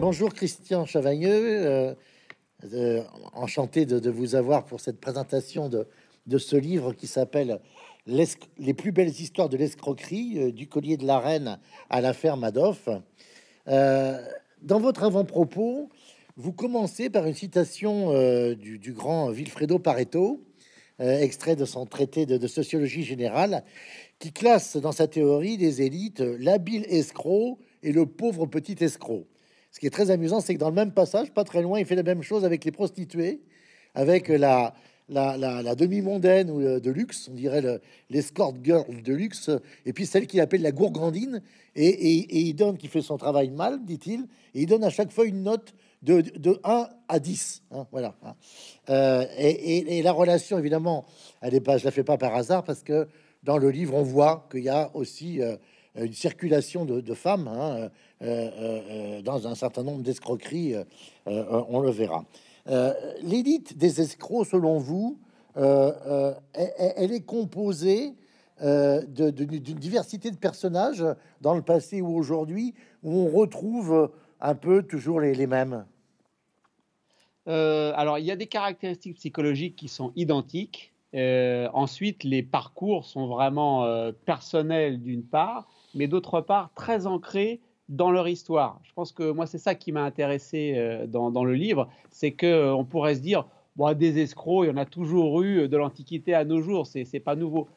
Bonjour Christian Chavagneux. Euh, euh, enchanté de, vous avoir pour cette présentation de, ce livre qui s'appelle Les plus belles histoires de l'escroquerie, euh, du collier de la reine à l'affaire Madoff. dans votre avant-propos, vous commencez par une citation du, grand Vilfredo Pareto, extrait de son traité de, sociologie générale, qui classe dans sa théorie des élites l'habile escroc et le pauvre petit escroc. Ce qui est très amusant, c'est que dans le même passage, pas très loin, il fait la même chose avec les prostituées, avec la, la, demi-mondaine ou de luxe, on dirait l'escort girl de luxe, et puis celle qu'il appelle la gourgandine, et, il donne, qui fait son travail mal, dit-il, et il donne à chaque fois une note de, de 1 à 10. Hein, voilà. Hein. Euh, et, la relation, évidemment, elle est pas, je la fais pas par hasard, parce que dans le livre, on voit qu'il y a aussi euh, une circulation de, femmes hein, euh, euh, dans un certain nombre d'escroqueries, on le verra. L'élite des escrocs, selon vous, elle, est composée d'une diversité de personnages dans le passé ou aujourd'hui, où on retrouve un peu toujours les, mêmes? Alors, il y a des caractéristiques psychologiques qui sont identiques. ensuite, les parcours sont vraiment personnels d'une part, mais d'autre part très ancrés dans leur histoire. Je pense que moi, c'est ça qui m'a intéressé euh, dans, le livre, c'est que euh, pourrait se dire, bon, des escrocs, il y en a toujours eu de l'Antiquité à nos jours, c'est pas nouveau.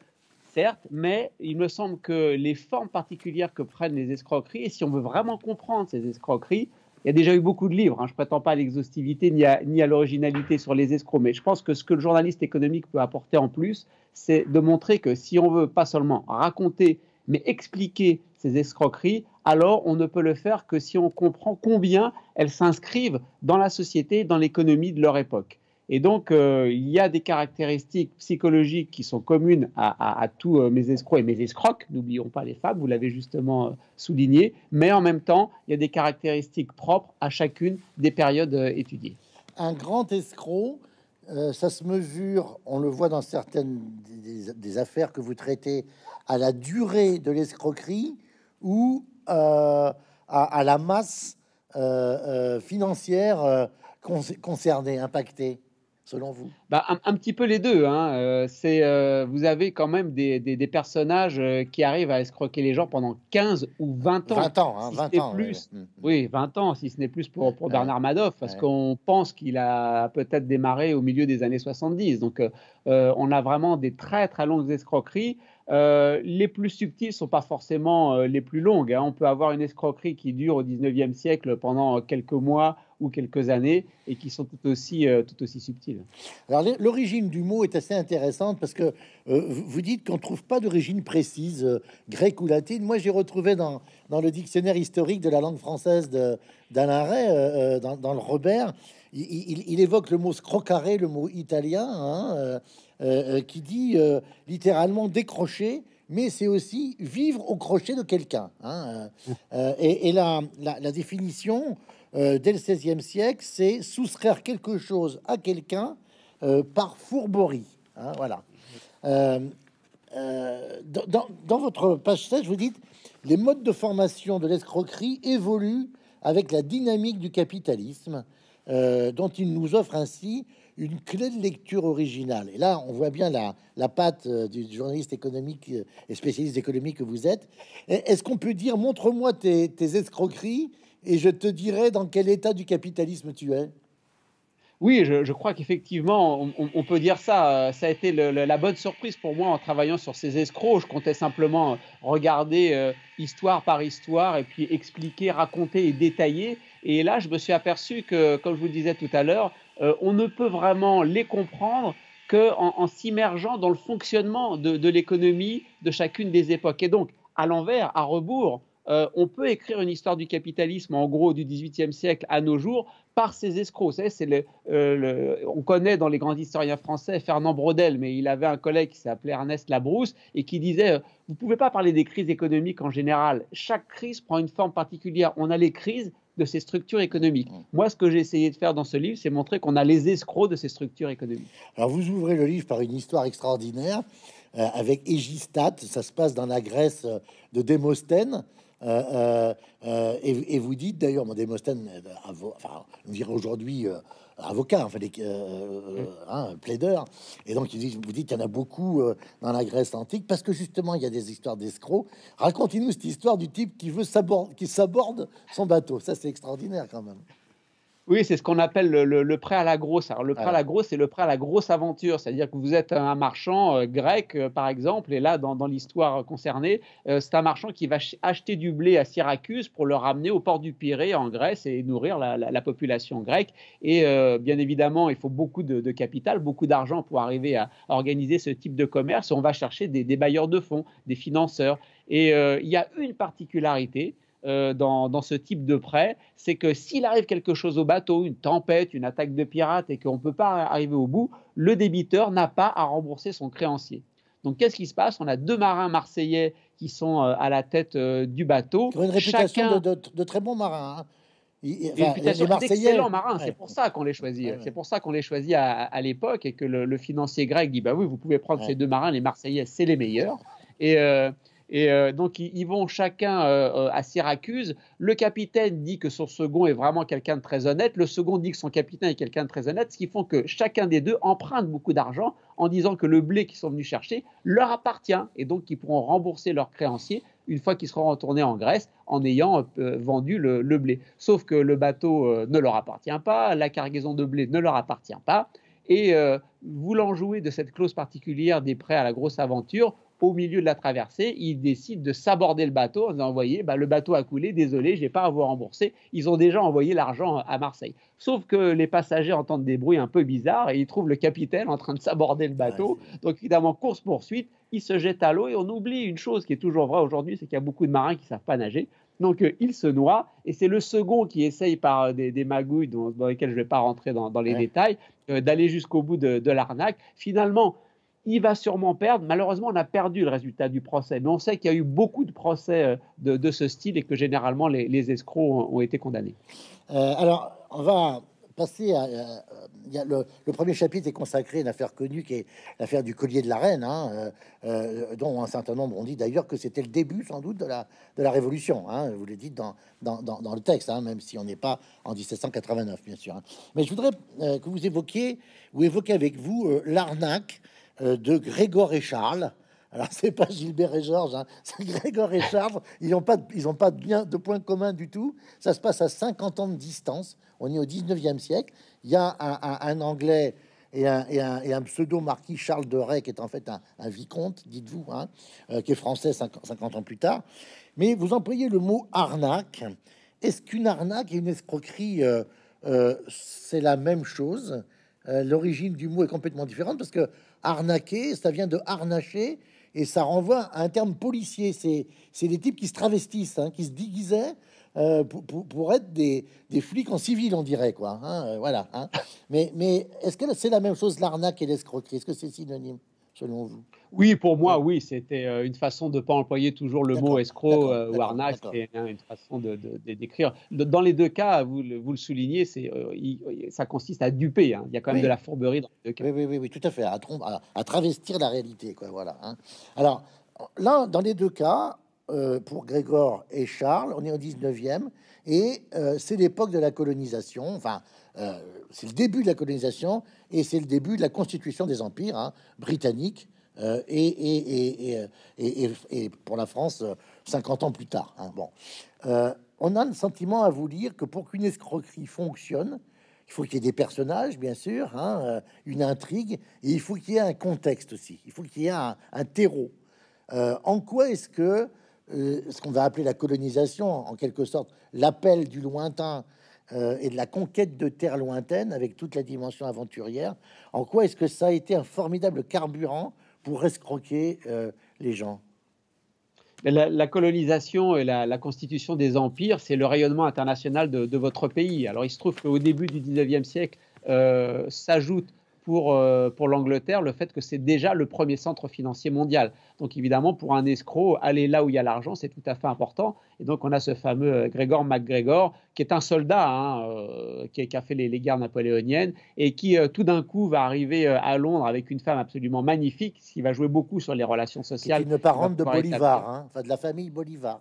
Certes, mais il me semble que les formes particulières que prennent les escroqueries, et si on veut vraiment comprendre ces escroqueries, il y a déjà eu beaucoup de livres. Hein. je ne prétends pas à l'exhaustivité ni à, ni à l'originalité sur les escrocs, mais je pense que ce que le journaliste économique peut apporter en plus, c'est de montrer que si on veut pas seulement raconter mais expliquer ces escroqueries, alors on ne peut le faire que si on comprend combien elles s'inscrivent dans la société, dans l'économie de leur époque. Et donc, euh, il y a des caractéristiques psychologiques qui sont communes à, tous euh, mes escrocs et mes escrocs, n'oublions pas les femmes, vous l'avez justement euh, souligné, mais en même temps, il y a des caractéristiques propres à chacune des périodes étudiées. Un grand escroc, ça se mesure, on le voit dans certaines des affaires que vous traitez, à la durée de l'escroquerie ou euh, à, la masse euh, euh, financière concernée, impactée selon vous? Bah, un, petit peu les deux. Hein. c'est, vous avez quand même des, des, personnages qui arrivent à escroquer les gens pendant 15 ou 20 ans. 20 ans, hein, 20 ans. Plus. Oui, 20 ans, si ce n'est plus pour, pour Bernard Madoff, parce qu'on pense qu'il a peut-être démarré au milieu des années 70. Donc, on a vraiment des très, très longues escroqueries. Euh, les plus subtiles sont pas forcément euh, les plus longues. Hein. On peut avoir une escroquerie qui dure au 19e siècle pendant quelques mois ou quelques années et qui sont tout aussi, euh, tout aussi subtiles. Alors l'origine du mot est assez intéressante parce que vous dites qu'on trouve pas d'origine précise, grecque ou latine. Moi j'ai retrouvé dans, dans le dictionnaire historique de la langue française d'Alain Ray, dans, le Robert, il, évoque le mot scrocaré, le mot italien. Hein, qui dit euh, littéralement décrocher, mais c'est aussi vivre au crochet de quelqu'un. Hein, et, la, définition dès le XVIe siècle, c'est soustraire quelque chose à quelqu'un par fourberie. Hein, voilà. Dans, dans, votre page 7, vous dites les modes de formation de l'escroquerie évoluent avec la dynamique du capitalisme, dont il nous offre ainsi une clé de lecture originale. Et là, on voit bien la, la patte euh, du journaliste économique euh, et spécialiste économique que vous êtes. Est-ce qu'on peut dire, montre-moi tes, escroqueries et je te dirai dans quel état du capitalisme tu es? Oui, je, crois qu'effectivement, on, peut dire ça. Ça a été la bonne surprise pour moi en travaillant sur ces escrocs. Je comptais simplement regarder euh, histoire par histoire et puis expliquer, raconter et détailler. Et là, je me suis aperçu que, comme je vous le disais tout à l'heure, euh, on ne peut vraiment les comprendre qu'en en, s'immergeant dans le fonctionnement de, l'économie de chacune des époques. Et donc, à l'envers, à rebours, euh, on peut écrire une histoire du capitalisme, en gros, du XVIIIe siècle à nos jours, par ces escrocs. euh, on connaît dans les grands historiens français Fernand Braudel, mais il avait un collègue qui s'appelait Ernest Labrousse et qui disait Vous ne pouvez pas parler des crises économiques en général. Chaque crise prend une forme particulière. On a les crises de ces structures économiques. Mmh. Moi, ce que j'ai essayé de faire dans ce livre, c'est montrer qu'on a les escrocs de ces structures économiques. Alors, vous ouvrez le livre par une histoire extraordinaire euh, avec Égistate. Ça se passe dans la Grèce euh, de Démosthène. et, vous dites d'ailleurs, mon Démosthène, enfin, on dirait aujourd'hui avocat, enfin, des, hein, plaideur. Et donc, il dit, vous dites qu'il y en a beaucoup dans la Grèce antique parce que justement, il y a des histoires d'escrocs. Racontez-nous cette histoire du type qui veut s'aborde, qui s'aborde son bateau. Ça, c'est extraordinaire quand même. Oui, c'est ce qu'on appelle le, prêt à la grosse. Alors, le prêt à la grosse, c'est le prêt à la grosse aventure. C'est-à-dire que vous êtes un marchand euh, grec, euh, par exemple, et là, dans, l'histoire concernée, euh, c'est un marchand qui va acheter du blé à Syracuse pour le ramener au port du Pirée en Grèce et nourrir la, population grecque. Et bien évidemment, il faut beaucoup de, capital, beaucoup d'argent pour arriver à organiser ce type de commerce. On va chercher des, des bailleurs de fonds, des financeurs. Et il y a une particularité, euh, dans, ce type de prêt, c'est que s'il arrive quelque chose au bateau, une tempête, une attaque de pirates et qu'on ne peut pas arriver au bout, le débiteur n'a pas à rembourser son créancier. Donc qu'est-ce qui se passe? On a deux marins marseillais qui sont euh, à la tête euh, du bateau. Qui ont une réputation de, très bons marins. Hein. une réputation d'excellents marins, c'est pour ça qu'on les choisit. C'est pour ça qu'on les choisit à, l'époque et que le, financier grec dit bah oui, vous pouvez prendre ces deux marins, les Marseillais, c'est les meilleurs. Et, et euh, donc, ils, vont chacun euh, euh, à Syracuse. Le capitaine dit que son second est vraiment quelqu'un de très honnête. Le second dit que son capitaine est quelqu'un de très honnête, ce qui font que chacun des deux emprunte beaucoup d'argent en disant que le blé qu'ils sont venus chercher leur appartient et donc qu'ils pourront rembourser leurs créanciers une fois qu'ils seront retournés en Grèce en ayant vendu le, blé. Sauf que le bateau ne leur appartient pas, la cargaison de blé ne leur appartient pas. Et voulant jouer de cette clause particulière des prêts à la grosse aventure, au milieu de la traversée, ils décident de s'aborder le bateau en disant, voyez, bah, le bateau a coulé, désolé, je n'ai pas à vous rembourser. Ils ont déjà envoyé l'argent à Marseille. Sauf que les passagers entendent des bruits un peu bizarres et ils trouvent le capitaine en train de s'aborder le bateau. Donc évidemment, course-poursuite, ils se jettent à l'eau et on oublie une chose qui est toujours vraie aujourd'hui, c'est qu'il y a beaucoup de marins qui ne savent pas nager. Donc euh, il se noie et c'est le second qui essaye par des, magouilles dans, lesquelles je ne vais pas rentrer dans, les détails, euh, d'aller jusqu'au bout de, de l'arnaque. Finalement, il va sûrement perdre. Malheureusement, on a perdu le résultat du procès, mais on sait qu'il y a eu beaucoup de procès euh, de, ce style et que généralement les, escrocs ont, été condamnés. Euh, alors, on va passer à. Euh, le, premier chapitre est consacré à une affaire connue qui est l'affaire du collier de la reine, hein, dont un certain nombre ont dit d'ailleurs que c'était le début sans doute de la, de la Révolution. Hein, vous l'avez dit dans, dans, dans, le texte, hein, même si on n'est pas en 1789, bien sûr. Hein. Mais je voudrais que vous évoquiez, ou évoquez avec vous l'arnaque de Grégor et Charles. Alors c'est pas Gilbert et Georges, hein. c'est Grégor et Charles. Ils n'ont pas, ils pas de points communs du tout. Ça se passe à 50 ans de distance. On est au 19e siècle. Il y a un, Anglais et un, pseudo marquis Charles de Rais qui est en fait un, vicomte, dites-vous, hein, euh, qui est français 50, ans plus tard. Mais vous employez le mot arnaque. Est-ce qu'une arnaque et une escroquerie, euh, c'est la même chose? L'origine du mot est complètement différente parce que arnaquer, ça vient de harnacher, et ça renvoie à un terme policier. C'est des types qui se travestissent, hein, qui se déguisaient euh, pour, être des, flics en civil, on dirait, quoi. Hein, euh, voilà. Hein. Mais, mais est-ce que c'est la même chose, l'arnaque et l'escroquerie? Est-ce que c'est synonyme selon vous? Oui, pour moi, oui, c'était euh, une façon de ne pas employer toujours le mot escroc euh, ou arnaque, c'est une façon de, décrire. Dans les deux cas, vous, vous le soulignez, c'est, euh, ça consiste à duper. Hein. Il y a quand même de la fourberie dans les deux cas. Oui, oui, oui, tout à fait, à, à, travestir la réalité, quoi. Voilà. Hein. Alors là, dans les deux cas, pour Grégor et Charles, on est au 19e et c'est l'époque de la colonisation. Enfin, c'est le début de la colonisation et c'est le début de la constitution des empires hein, britanniques euh, et, et, pour la France 50 ans plus tard. Hein, bon, euh, on a le sentiment à vous dire que pour qu'une escroquerie fonctionne, il faut qu'il y ait des personnages, bien sûr, hein, euh, une intrigue, et il faut qu'il y ait un contexte aussi. Il faut qu'il y ait un, terreau. en quoi est-ce que ce qu'on va appeler la colonisation, en quelque sorte, l'appel du lointain euh, et de la conquête de terres lointaines avec toute la dimension aventurière. En quoi est-ce que ça a été un formidable carburant pour escroquer euh, les gens la, colonisation et la, constitution des empires, c'est le rayonnement international de, votre pays. Alors il se trouve qu'au début du 19e siècle euh, s'ajoute pour, euh, pour l'Angleterre le fait que c'est déjà le premier centre financier mondial. Donc évidemment, pour un escroc, aller là où il y a l'argent, c'est tout à fait important. Et donc on a ce fameux euh, Grégor MacGregor, qui est un soldat, hein, euh, qui, a fait les, guerres napoléoniennes, et qui tout d'un coup va arriver à Londres avec une femme absolument magnifique, ce qui va jouer beaucoup sur les relations sociales. Une parente de Bolivar, hein, enfin de la famille Bolivar.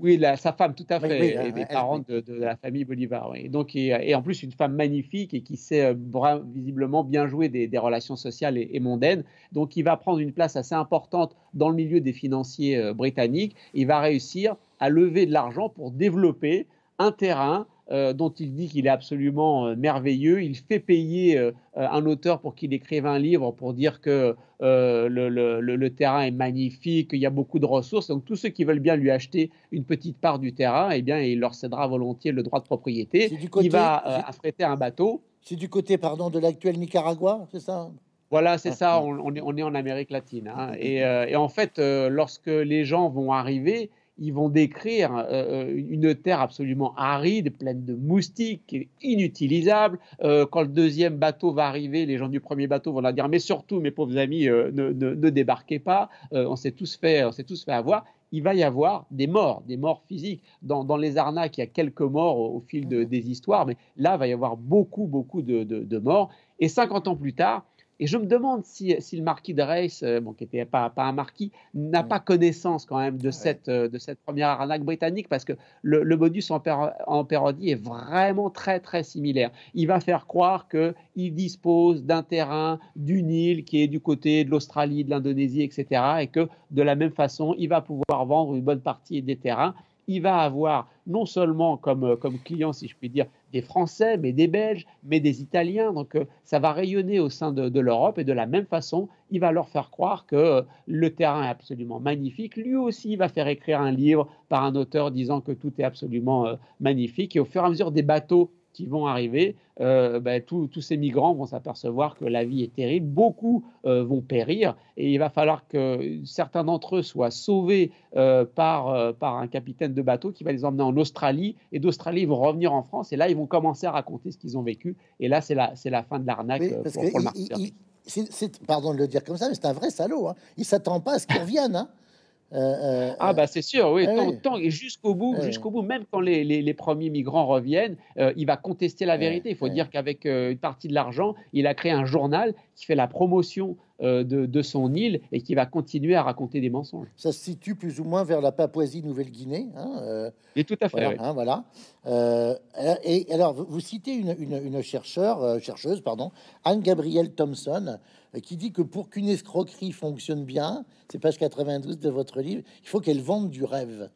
Oui, la, sa femme, tout à fait, oui, et euh, des parents de, de la famille Bolivar. oui. Et donc, et, et en plus, une femme magnifique et qui sait euh, bra- visiblement bien jouer des, des relations sociales et, et mondaines. Donc, il va prendre une place assez importante dans le milieu des financiers euh, britanniques. Il va réussir à lever de l'argent pour développer un terrain euh, dont il dit qu'il est absolument euh, merveilleux. Il fait payer euh, un auteur pour qu'il écrive un livre pour dire que le, le- le- le terrain est magnifique, qu'il y a beaucoup de ressources. Donc tous ceux qui veulent bien lui acheter une petite part du terrain, eh bien, il leur cédera volontiers le droit de propriété. C'est du côté, Il va affréter un bateau. c'est du côté, pardon, de l'actuel Nicaragua, c'est ça? Voilà, c'est Ah, ça, ah. on, on est, on est en Amérique latine. hein. Et, euh, et en fait, lorsque les gens vont arriver, ils vont décrire euh, une terre absolument aride, pleine de moustiques, inutilisable. Euh, quand le deuxième bateau va arriver, les gens du premier bateau vont leur dire Mais surtout, mes pauvres amis, euh, ne, ne- ne débarquez pas, Euh, on s'est tous fait, on s'est tous fait avoir. Il va y avoir des morts, des morts physiques. Dans, dans les arnaques, il y a quelques morts au, au fil de- des histoires, mais là, il va y avoir beaucoup, beaucoup de, de- de morts. Et 50 ans plus tard, et je me demande si, si le marquis de Reis, euh, bon, qui n'était pas, pas un marquis, n'a Mm. pas connaissance quand même de Ouais. cette, euh, de cette première arnaque britannique, parce que le, le modus oper- operandi est vraiment très, très similaire. Il va faire croire qu'il dispose d'un terrain, d'une île qui est du côté de l'Australie, de l'Indonésie, etc., et que de la même façon, il va pouvoir vendre une bonne partie des terrains. Il va avoir non seulement comme, euh, comme client, si je puis dire, des Français, mais des Belges, mais des Italiens. Donc euh, ça va rayonner au sein de, de l'Europe et de la même façon, il va leur faire croire que euh, le terrain est absolument magnifique. Lui aussi va faire écrire un livre par un auteur disant que tout est absolument euh, magnifique. Et au fur et à mesure des bateaux qui vont arriver, euh, ben, tous ces migrants vont s'apercevoir que la vie est terrible, beaucoup euh, vont périr, et il va falloir que certains d'entre eux soient sauvés euh, par, par un capitaine de bateau qui va les emmener en Australie, et d'Australie ils vont revenir en France, et là ils vont commencer à raconter ce qu'ils ont vécu, et là c'est la, la fin de l'arnaque pour, le il- il- pardon de le dire comme ça, mais c'est un vrai salaud. Hein. Il s'attend pas à ce qu'il revienne. Hein. Euh, euh, Ah bah c'est sûr, oui, ah tant, et jusqu'au bout, Ouais. jusqu'au bout, même quand les, les- les premiers migrants reviennent, euh, il va contester la Ouais, vérité. Il faut dire qu'avec euh, une partie de l'argent, il a créé un journal qui fait la promotion euh, de, de son île et qui va continuer à raconter des mensonges. ça se situe plus ou moins vers la Papouasie-Nouvelle-Guinée. Hein, euh, Et tout à fait. voilà. oui. hein, voilà. Euh, et alors, vous, vous citez une, une, une chercheur, euh, chercheuse, pardon, Anne-Gabrielle Thompson, euh, qui dit que pour qu'une escroquerie fonctionne bien, c'est page 92 de votre livre, il faut qu'elle vende du rêve.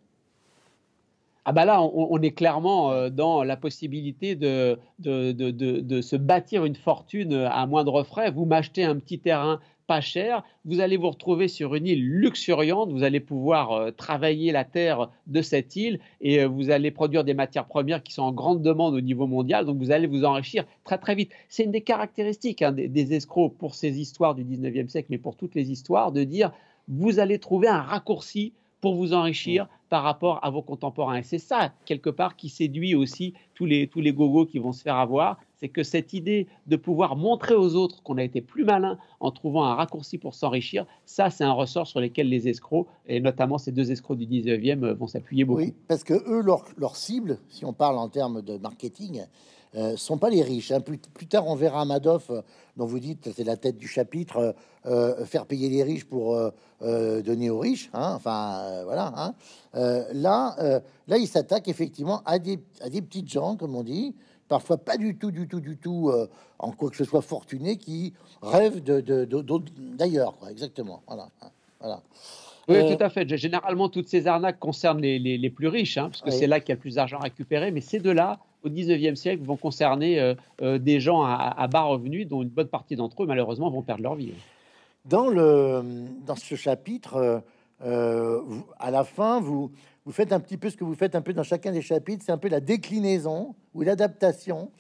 Ah bah là, on, est clairement euh, dans la possibilité de, se bâtir une fortune à moindre frais. Vous m'achetez un petit terrain pas cher, vous allez vous retrouver sur une île luxuriante, vous allez pouvoir euh, travailler la terre de cette île et euh, vous allez produire des matières premières qui sont en grande demande au niveau mondial, donc vous allez vous enrichir très très vite. C'est une des caractéristiques hein, des, des escrocs pour ces histoires du 19e siècle, mais pour toutes les histoires, de dire vous allez trouver un raccourci pour vous enrichir par rapport à vos contemporains. Et c'est ça, quelque part, qui séduit aussi tous les, tous les gogos qui vont se faire avoir. C'est que cette idée de pouvoir montrer aux autres qu'on a été plus malin en trouvant un raccourci pour s'enrichir, ça, c'est un ressort sur lequel les escrocs, et notamment ces deux escrocs du 19e, euh, vont s'appuyer beaucoup. Oui, parce que eux, leur, leur cible, si on parle en termes de marketing, euh, sont pas les riches. hein. Plus, plus tard, on verra Madoff, euh, dont vous dites, c'est la tête du chapitre, euh, euh, faire payer les riches pour donner aux riches. hein. Enfin, voilà. hein. Là, là, il s'attaque effectivement à des, à des petites gens, comme on dit, parfois pas du tout, du tout, du tout, en quoi que ce soit fortunés, qui rêvent d'ailleurs. Exactement. Voilà. Voilà. Oui, Euh, tout à fait. Généralement, toutes ces arnaques concernent les, les- les plus riches, hein, parce que Oui. c'est là qu'il y a le plus d'argent récupéré. Mais ces deux-là, au 19e siècle, vont concerner euh, euh, des gens à, à bas revenus, dont une bonne partie d'entre eux, malheureusement, vont perdre leur vie. Dans, le, dans ce chapitre, vous- à la fin, vous, vous faites un petit peu ce que vous faites un peu dans chacun des chapitres, c'est un peu la déclinaison ou l'adaptation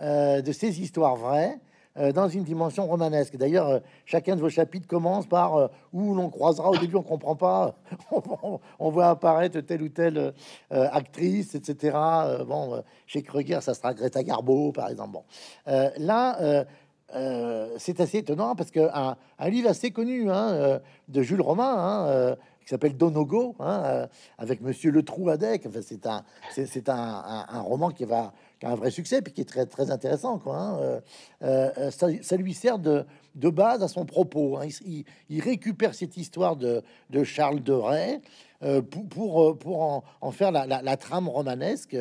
de ces histoires vraies dans une dimension romanesque. D'ailleurs, euh, chacun de vos chapitres commence par euh, où l'on croisera. Au début, on comprend pas. on, voit apparaître telle ou telle euh, actrice, etc. Euh, bon, euh, chez Kruger, ça sera Greta Garbo, par exemple. Bon, Euh, là. euh, euh, c'est assez étonnant parce que un, livre assez connu hein, euh, de Jules Romain hein, euh, qui s'appelle Donogo hein, euh, avec Monsieur Le Trouadec. Enfin, c'est un, c'est, un roman qui va qui a un vrai succès puis qui est très très intéressant. Quoi, hein. Euh, euh, ça, ça lui sert de de base à son propos. Hein. Il, récupère cette histoire de, Charles de Rais euh, pour, pour, en, faire la, trame romanesque.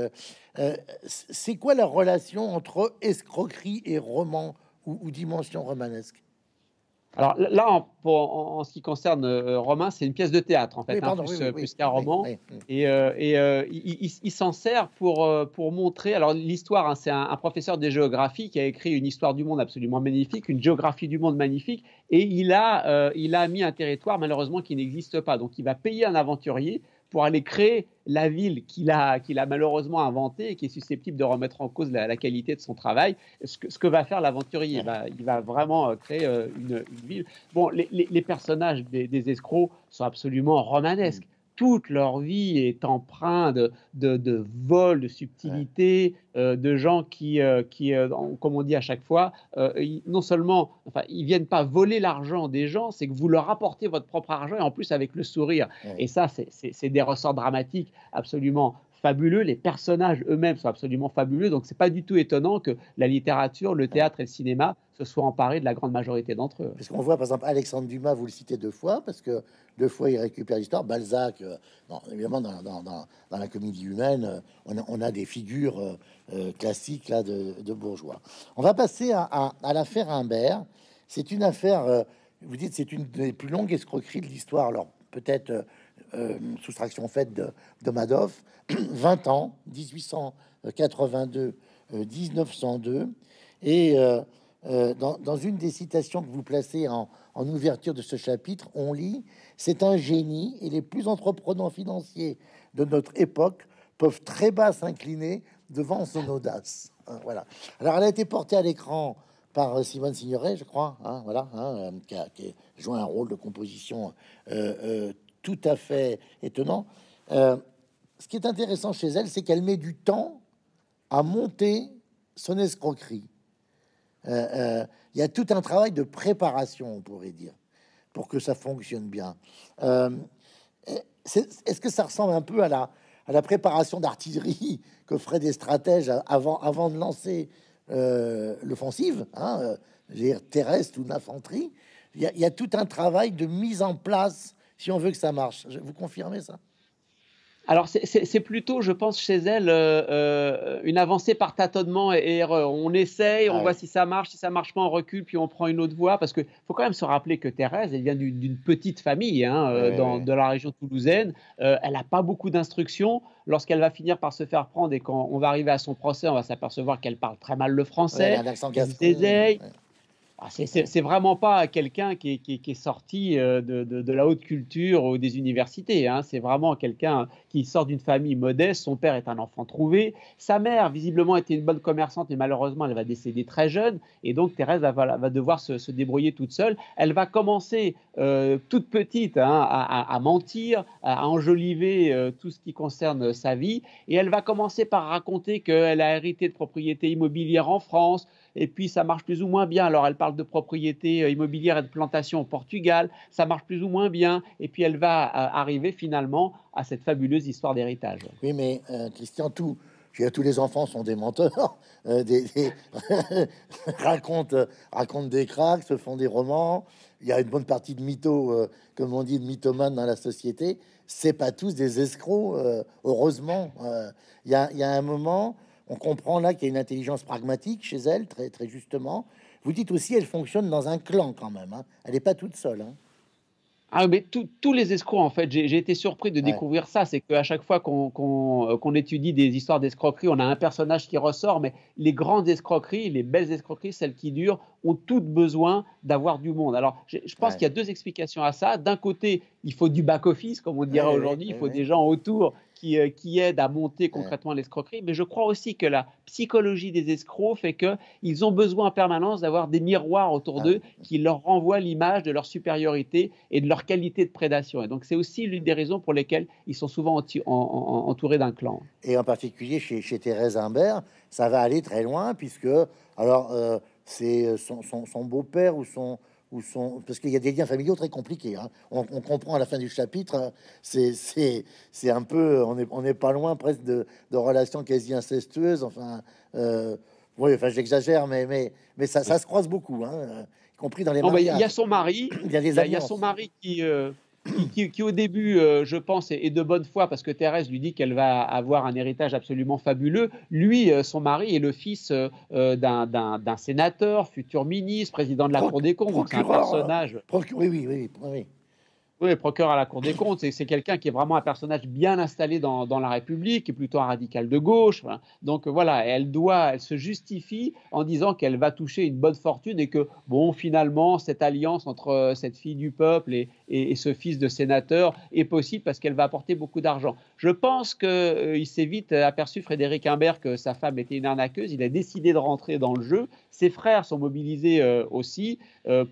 C'est quoi la relation entre escroquerie et roman ou dimension romanesque? Alors là, en, en, ce qui concerne euh, Romain, c'est une pièce de théâtre en fait, hein, plus, qu'un roman. et, euh, euh, il, s'en sert pour, pour montrer. Alors l'histoire, hein, c'est un, professeur de géographie qui a écrit une histoire du monde absolument magnifique, une géographie du monde magnifique, et il a, il a mis un territoire malheureusement qui n'existe pas. Donc il va payer un aventurier pour aller créer la ville qu'il a, qu'il a malheureusement inventée et qui est susceptible de remettre en cause la, qualité de son travail. Ce que, ce que va faire l'aventurier, il va vraiment euh, créer euh, une, ville. Bon, les, personnages des, des, escrocs sont absolument romanesques toute leur vie est empreinte de, de, de vol, de subtilité, euh, de gens qui, euh, qui euh, comme on dit à chaque fois, non seulement, enfin, ils viennent pas voler l'argent des gens, c'est que vous leur apportez votre propre argent et en plus avec le sourire. Et ça, c'est des ressorts dramatiques absolument fabuleux. Les personnages eux-mêmes sont absolument fabuleux. Donc, c'est pas du tout étonnant que la littérature, le théâtre et le cinéma se soient emparés de la grande majorité d'entre eux. Parce qu'on voit, par exemple, Alexandre Dumas, vous le citez deux fois, parce que deux fois il récupère l'histoire. Balzac, euh, évidemment, dans, la comédie humaine, euh, on, a, des figures euh, classiques là de, bourgeois. On va passer à l'affaire Imbert. C'est une affaire, vous dites, c'est une des plus longues escroqueries de l'histoire. Alors, peut-être euh, soustraction faite de, Madoff, 20 ans, 1882-1902. Euh, et euh, dans, dans, une des citations que vous placez en, ouverture de ce chapitre, on lit C'est un génie et les plus entreprenants financiers de notre époque peuvent très bas s'incliner devant son audace. Hein, voilà. Alors, elle a été portée à l'écran par Simone Signoret, je crois, hein, voilà, hein, qui, a, joué un rôle de composition euh, tout à fait étonnant. Euh, ce qui est intéressant chez elle, c'est qu'elle met du temps à monter son escroquerie. Euh, euh, il y a tout un travail de préparation, on pourrait dire, pour que ça fonctionne bien. Est-ce que ça ressemble un peu à la, préparation d'artillerie que feraient des stratèges avant, de lancer l'offensive, hein, les terrestres ou l'infanterie il, il y, a tout un travail de mise en place si on veut que ça marche. Vous confirmez ça? Alors c'est plutôt, je pense, chez elle, euh, euh, une avancée par tâtonnement et, erreur. On essaye, on voit si ça marche, si ça marche pas, on recule, puis on prend une autre voie. Parce que faut quand même se rappeler que Thérèse, elle vient d'une petite famille hein, euh, dans, de la région toulousaine. elle n'a pas beaucoup d'instructions. Lorsqu'elle va finir par se faire prendre et quand on va arriver à son procès, on va s'apercevoir qu'elle parle très mal le français, qu'elle se ah, c'est vraiment pas quelqu'un qui, est sorti euh, de, la haute culture ou des universités. Hein. C'est vraiment quelqu'un qui sort d'une famille modeste. Son père est un enfant trouvé. Sa mère, visiblement, était une bonne commerçante, mais malheureusement, elle va décéder très jeune. Et donc, Thérèse va, devoir se, débrouiller toute seule. Elle va commencer euh, toute petite hein, à, mentir, à enjoliver euh, tout ce qui concerne sa vie. Et elle va commencer par raconter qu'elle a hérité de propriétés immobilières en France et puis ça marche plus ou moins bien. Alors elle parle de propriété euh, immobilière et de plantation au Portugal, ça marche plus ou moins bien, et puis elle va euh, arriver finalement à cette fabuleuse histoire d'héritage. Oui, mais euh, Christian, tout, tous les enfants sont des menteurs, des, racontent, racontent des cracks, se font des romans. Il y a une bonne partie de mythos, comme on dit, de mythomanes dans la société. C'est pas tous des escrocs, heureusement. Il y, a, y a un moment on comprend là qu'il y a une intelligence pragmatique chez elle, très, très justement. Vous dites aussi, elle fonctionne dans un clan quand même. Hein. Elle n'est pas toute seule. Hein. Ah, mais tous les escrocs, en fait, j'ai été surpris de découvrir ça. C'est qu'à chaque fois euh, qu'on étudie des histoires d'escroquerie, on a un personnage qui ressort, mais les grandes escroqueries, les belles escroqueries, celles qui durent, ont toutes besoin d'avoir du monde. Alors, je pense qu'il y a deux explications à ça. D'un côté, il faut du back-office, comme on dirait aujourd'hui, il faut des gens autour qui, euh, qui aident à monter concrètement l'escroquerie. Mais je crois aussi que la psychologie des escrocs fait qu'ils ont besoin en permanence d'avoir des miroirs autour ah d'eux qui leur renvoient l'image de leur supériorité et de leur qualité de prédation. Et donc, c'est aussi l'une des raisons pour lesquelles ils sont souvent entourés d'un clan. Et en particulier chez, chez Thérèse Imbert, ça va aller très loin, puisque, alors, euh, c'est son, son beau-père ou son ou son, parce qu'il y a des liens familiaux très compliqués. Hein. On, comprend à la fin du chapitre, hein, c'est un peu, on n'est on est pas loin presque de, de, relations quasi incestueuses. Enfin, euh, oui, enfin j'exagère, mais, mais, mais ça, ça, se croise beaucoup. Hein. compris dans les Il y a son mari, il y a, il y a son mari qui, qui, au début, euh, je pense, est, de bonne foi parce que Thérèse lui dit qu'elle va avoir un héritage absolument fabuleux. Lui, euh, son mari, est le fils euh, d'un sénateur, futur ministre, président de la Cour des comptes. Donc c'est un personnage. oui, oui, oui, oui. Oui, procureur à la Cour des comptes, c'est quelqu'un qui est vraiment un personnage bien installé dans, la République, qui est plutôt un radical de gauche. Donc voilà, elle doit, elle se justifie en disant qu'elle va toucher une bonne fortune et que, bon, finalement, cette alliance entre euh, cette fille du peuple et, ce fils de sénateur est possible parce qu'elle va apporter beaucoup d'argent. Je pense qu'il euh, s'est vite aperçu, Frédéric Imbert, que sa femme était une arnaqueuse. Il a décidé de rentrer dans le jeu. Ses frères sont mobilisés euh, aussi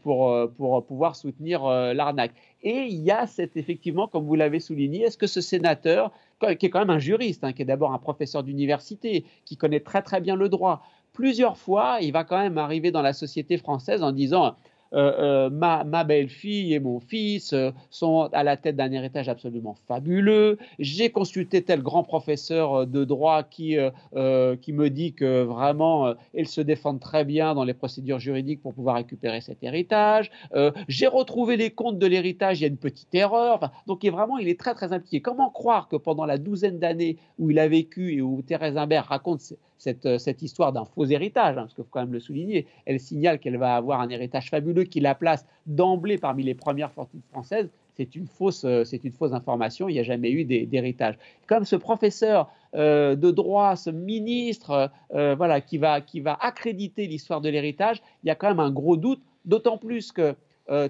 pour, pour pouvoir soutenir l'arnaque. Et il y a cette, effectivement, comme vous l'avez souligné, est-ce que ce sénateur, qui est quand même un juriste, hein, qui est d'abord un professeur d'université, qui connaît très très bien le droit, plusieurs fois, il va quand même arriver dans la société française en disant euh, euh, ma, belle-fille et mon fils euh, sont à la tête d'un héritage absolument fabuleux. J'ai consulté tel grand professeur de droit qui, qui me dit que vraiment, ils se défendent très bien dans les procédures juridiques pour pouvoir récupérer cet héritage. J'ai retrouvé les comptes de l'héritage, il y a une petite erreur. donc, il est vraiment, il est très, très impliqué. Comment croire que pendant la douzaine d'années où il a vécu et où Thérèse Imbert raconte cette, cette histoire d'un faux héritage, hein, parce qu'il faut quand même le souligner, elle signale qu'elle va avoir un héritage fabuleux qui la place d'emblée parmi les premières fortunes françaises, c'est une fausse, euh, c'est une fausse information. Il n'y a jamais eu d'héritage. Comme ce professeur euh, de droit, ce ministre, euh, voilà, qui va, qui va accréditer l'histoire de l'héritage, il y a quand même un gros doute. D'autant plus que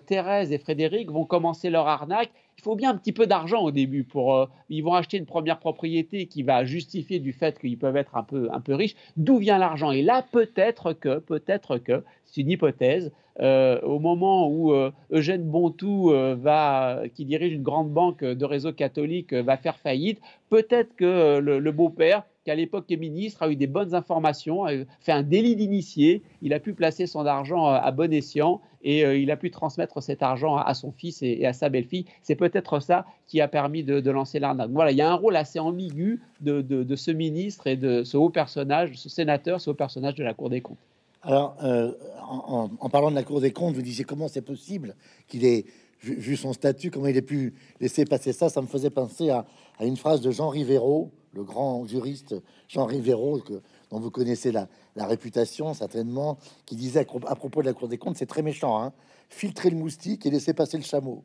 Thérèse et Frédéric vont commencer leur arnaque. Il faut bien un petit peu d'argent au début pour. ils vont acheter une première propriété qui va justifier du fait qu'ils peuvent être un peu, un peu riches. D'où vient l'argent? Et là, peut-être que, peut-être que, c'est une hypothèse, euh, au moment où euh, Eugène Bontou, euh, va, qui dirige une grande banque de réseau catholique, va faire faillite, peut-être que le, beau-père, qui l'époque est ministre, a eu des bonnes informations, a fait un délit d'initié, il a pu placer son argent à bon escient et il a pu transmettre cet argent à, son fils et, à sa belle-fille. C'est peut-être ça qui a permis de, lancer l'arnaque. Voilà, il y a un rôle assez ambigu de, de, ce ministre et de ce haut personnage, ce sénateur, ce haut personnage de la Cour des comptes. Alors, euh, en, parlant de la Cour des comptes, vous disiez comment c'est possible qu'il ait, vu, son statut, comment il ait pu laisser passer ça. Ça me faisait penser à, une phrase de Jean Rivero, le grand juriste Jean Rivero, que, dont vous connaissez la, réputation certainement, qui disait à, propos de la Cour des comptes, c'est très méchant, hein, filtrer le moustique et laisser passer le chameau.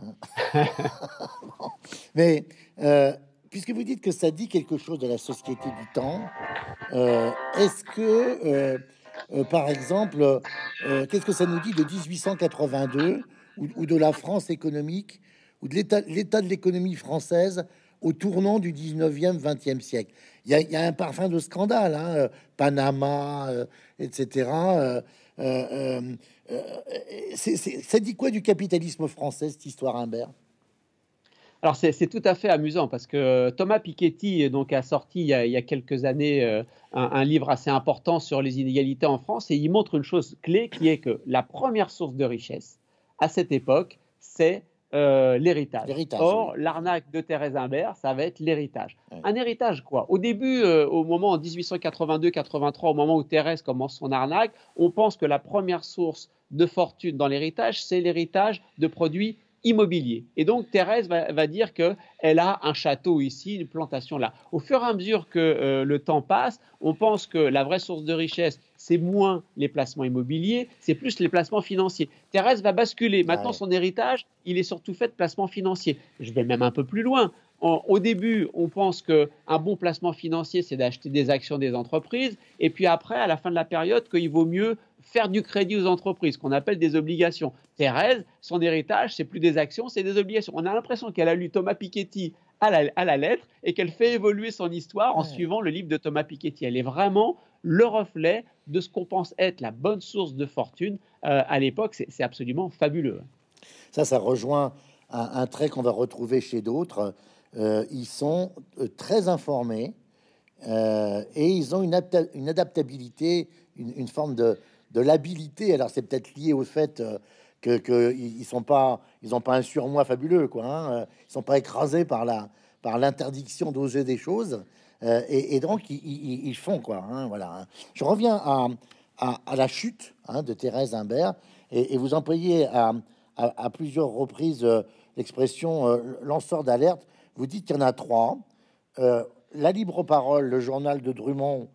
Hein. Mais euh, puisque vous dites que ça dit quelque chose de la société du temps, euh, est-ce que euh, par exemple, qu'est-ce que ça nous dit de 1882 ou, de la France économique ou de l'état de l'économie française au tournant du 19e, 20e siècle. Il y, a, un parfum de scandale, hein, euh, Panama, etc. ça dit quoi du capitalisme français, cette histoire, Humbert? Alors c'est tout à fait amusant parce que Thomas Piketty donc, a sorti il y a, quelques années euh, un, livre assez important sur les inégalités en France et il montre une chose clé qui est que la première source de richesse à cette époque, c'est euh, l'héritage. Or, l'arnaque de Thérèse Imbert, ça va être l'héritage. Un héritage quoi? Au début, euh, au moment en 1882-83, au moment où Thérèse commence son arnaque, on pense que la première source de fortune dans l'héritage, c'est l'héritage de produits immobilier. Et donc Thérèse va, dire qu'elle a un château ici, une plantation là. Au fur et à mesure que euh, le temps passe, on pense que la vraie source de richesse, c'est moins les placements immobiliers, c'est plus les placements financiers. Thérèse va basculer. Maintenant, son héritage, il est surtout fait de placements financiers. Je vais même un peu plus loin. Au début, on pense qu'un bon placement financier, c'est d'acheter des actions des entreprises, et puis après, à la fin de la période, qu'il vaut mieux faire du crédit aux entreprises, qu'on appelle des obligations. Thérèse, son héritage, c'est plus des actions, c'est des obligations. On a l'impression qu'elle a lu Thomas Piketty à la, lettre et qu'elle fait évoluer son histoire en suivant le livre de Thomas Piketty. Elle est vraiment le reflet de ce qu'on pense être la bonne source de fortune euh, à l'époque. C'est absolument fabuleux. Ça, ça rejoint un, trait qu'on va retrouver chez d'autres. Euh, ils sont euh, très informés et ils ont une, adaptabilité, une forme de, de l'habilité. Alors c'est peut-être lié au fait euh, que pas, ils ont pas un surmoi fabuleux, quoi. Hein. Euh, ils sont pas écrasés par la par l'interdiction d'oser des choses. Euh, et, donc ils, ils, font quoi. Hein, voilà. Hein. Je reviens à, à, la chute de Thérèse Imbert. et, vous employez à, à, plusieurs reprises l'expression lanceur d'alerte. Vous dites qu'il y en a trois. la libre parole, le journal de Drummond,